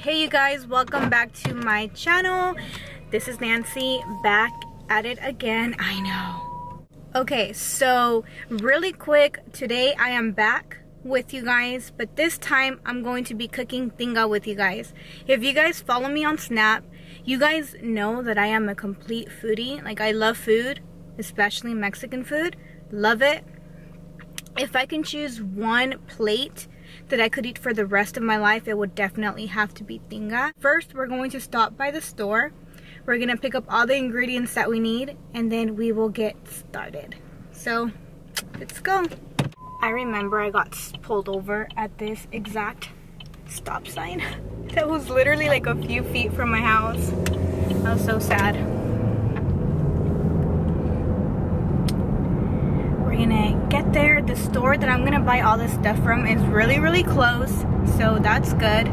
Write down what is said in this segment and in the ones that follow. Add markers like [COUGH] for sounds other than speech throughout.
hey you guys welcome back to my channel. This is Nancy back at it again. I know. Okay so really quick today I am back with you guys but this time I'm going to be cooking tinga with you guys. If you guys follow me on snap you guys know that I am a complete foodie. Like I love food especially Mexican food. Love it. If I can choose one plate that I could eat for the rest of my life, it would definitely have to be tinga. First, we're going to stop by the store. We're gonna pick up all the ingredients that we need and then we will get started. So, let's go. I remember I got pulled over at this exact stop sign. [LAUGHS] That was literally like a few feet from my house. I was so sad. We're gonna get there. The store that I'm gonna buy all this stuff from is really, really close. So that's good.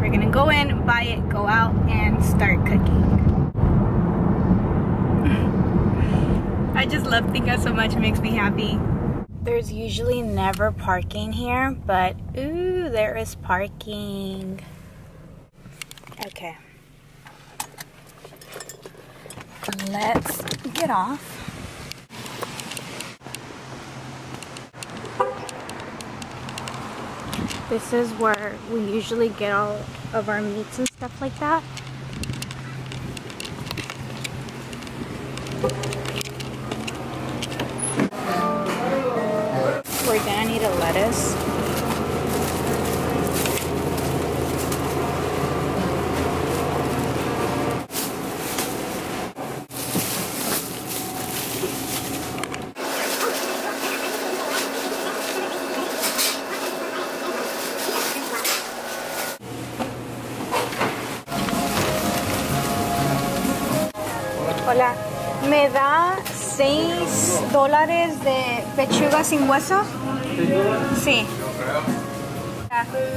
We're gonna go in, buy it, go out, and start cooking. [LAUGHS] I just love Tinga so much, it makes me happy. There's usually never parking here, but ooh, there is parking. Okay. Let's get off. This is where we usually get all of our meats and stuff like that. We're gonna need a lettuce. Hola, ¿me da 6 dólares de pechuga sin hueso? Sí.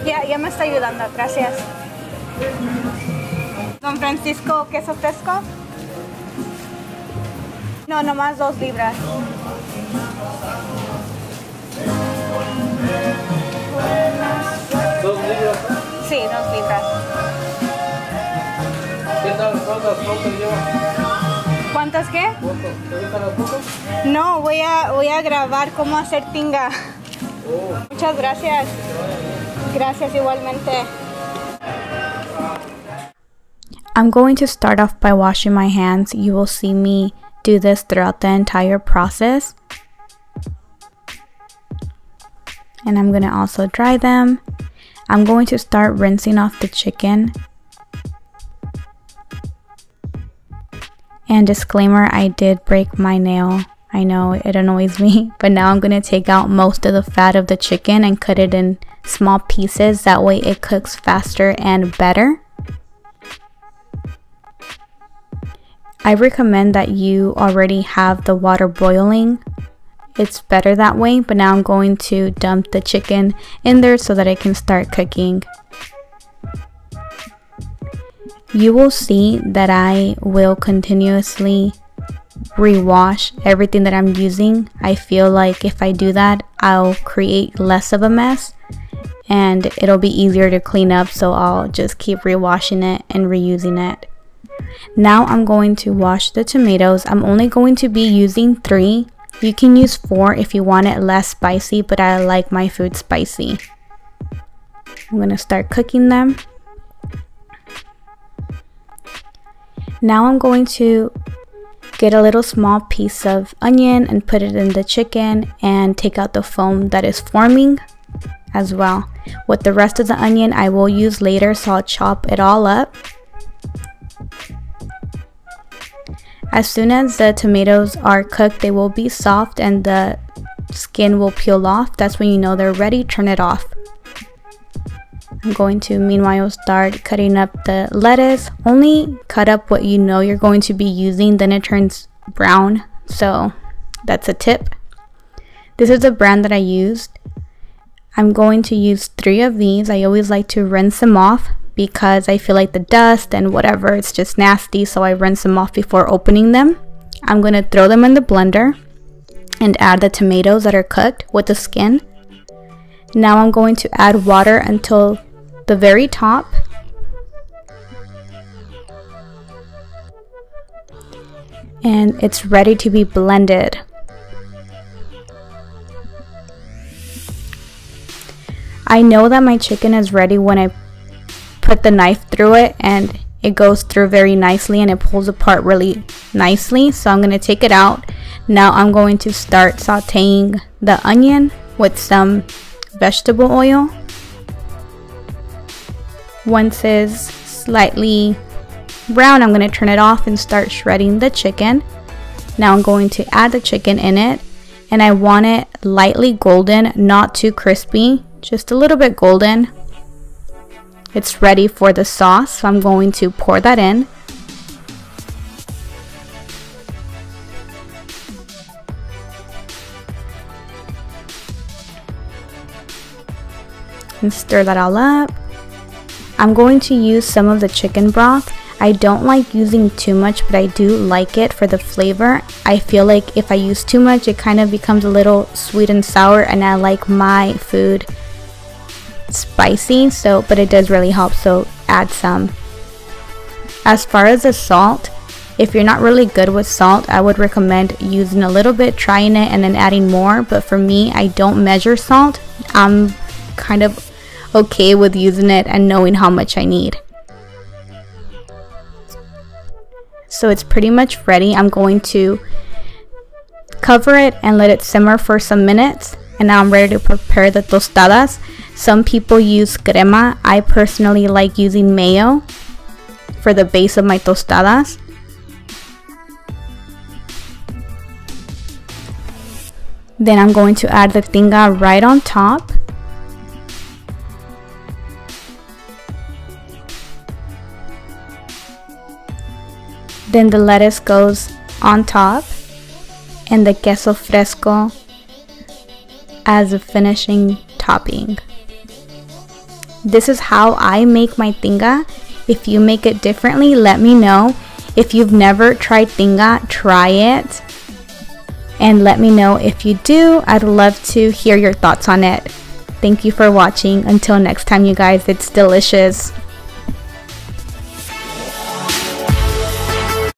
Ya, ya me está ayudando, gracias. Don Francisco, queso fresco. No, nomás dos libras. Dos libras. Sí, dos libras. ¿Qué tal? ¿Cuántas fotos lleva? ¿Cuántas qué? No, voy a, voy a grabar cómo hacer tinga. Muchas gracias. Gracias igualmente. I'm going to start off by washing my hands. You will see me do this throughout the entire process. And I'm going to also dry them. I'm going to start rinsing off the chicken. And disclaimer, I did break my nail. I know it annoys me, [LAUGHS] but now I'm to take out most of the fat of the chicken and cut it in small pieces. That way it cooks faster and better. I recommend that you already have the water boiling. It's better that way, but now I'm going to dump the chicken in there so that it can start cooking. You will see that I will continuously rewash everything that I'm using. I feel like if I do that, I'll create less of a mess and it'll be easier to clean up so I'll just keep rewashing it and reusing it. Now I'm going to wash the tomatoes. I'm only going to be using three. You can use four if you want it less spicy, but I like my food spicy. I'm going to start cooking them. Now I'm going to get a little small piece of onion and put it in the chicken and take out the foam that is forming as well. With the rest of the onion I will use later so I'll chop it all up. As soon as the tomatoes are cooked they will be soft and the skin will peel off. That's when you know they're ready, turn it off. I'm going to meanwhile start cutting up the lettuce. Only cut up what you know you're going to be using, then it turns brown. So that's a tip. This is the brand that I used. I'm going to use three of these. I always like to rinse them off because I feel like the dust and whatever, it's just nasty. So I rinse them off before opening them. I'm going to throw them in the blender and add the tomatoes that are cooked with the skin. Now I'm going to add water until the very top. And it's ready to be blended. I know that my chicken is ready when I put the knife through it and it goes through very nicely and it pulls apart really nicely. So I'm going to take it out. Now I'm going to start sauteing the onion with some vegetable oil. Once it's slightly brown, I'm going to turn it off and start shredding the chicken. Now I'm going to add the chicken in it and I want it lightly golden, not too crispy, just a little bit golden. It's ready for the sauce, so I'm going to pour that in. And stir that all up. I'm going to use some of the chicken broth. I don't like using too much, but I do like it for the flavor. I feel like if I use too much, it kind of becomes a little sweet and sour, and I like my food spicy so but it does really help so add some as far as the salt if you're not really good with salt I would recommend using a little bit trying it and then adding more but for me I don't measure salt I'm kind of okay with using it and knowing how much I need so it's pretty much ready I'm going to cover it and let it simmer for some minutes and now I'm ready to prepare the tostadas some people use crema. I personally like using mayo for the base of my tostadas. Then I'm going to add the tinga right on top. Then the lettuce goes on top and the queso fresco as a finishing topping. This is how I make my tinga. If you make it differently, let me know. If you've never tried tinga, try it. And let me know if you do. I'd love to hear your thoughts on it. Thank you for watching. Until next time, you guys, it's delicious.